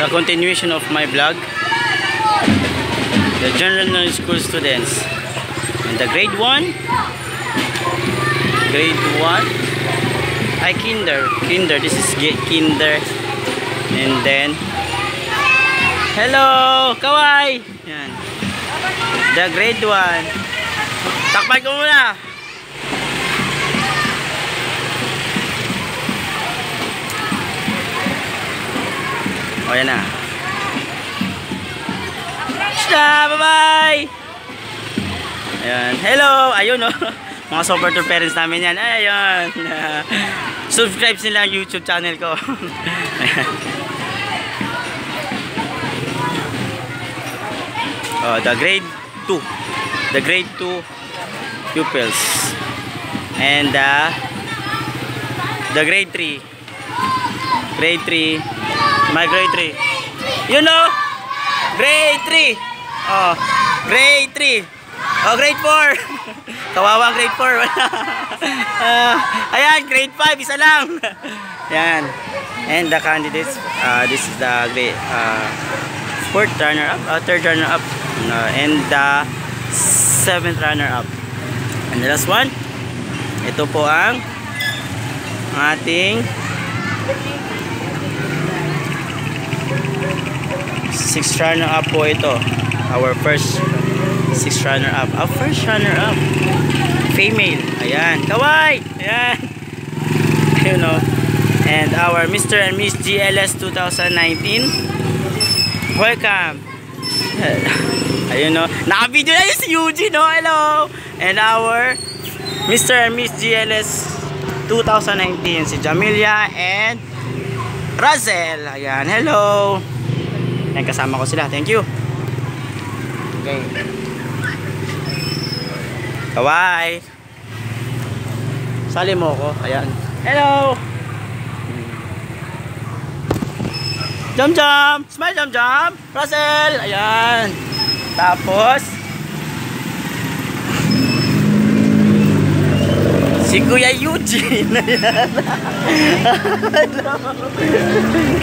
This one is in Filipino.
a continuation of my vlog. The general school students. And the grade 1. Grade 1. Ay, kinder. Kinder. This is kinder. And then, hello! Kawai! Yan. The grade 1. Takpan ko muna. O, yan na. Shda! Bye-bye! Ayan. Hello! Ayun, oh. Mga super parents namin yan. Ayun. Subscribe sila ang YouTube channel ko. oh, the grade 2. The grade 2 pupils. And uh, the grade 3. Grade 3. My grade 3. You know? Grade 3. Oh, grade 3. Oh, grade 4. Kawawa grade 4. uh, ayan, grade 5. Isa lang. Ayan. And the candidates, uh, this is the grade, uh, fourth runner-up, uh, third runner-up, uh, and the seventh runner-up. And the last one, ito po ang ating sixth runner-up po ito. Our first sixth runner-up. Our first runner-up. Female. Ayan. Kawai! Ayan. You know. And our Mr. and Miss GLS 2019. Welcome. Ayun no. Naka-video na yun si Eugene no. Hello. And our Mr. and Miss GLS 2019. Si Jamilia and Razel. Ayan. Hello. Ayan, kasama ko sila. Thank you. Okay. Kawai. Sali mo ko. Ayan. Hello. Jam jam. Smile jam jam. Russell. Ayan. Tapos. Si Kuya Eugene. Ayan. Hello.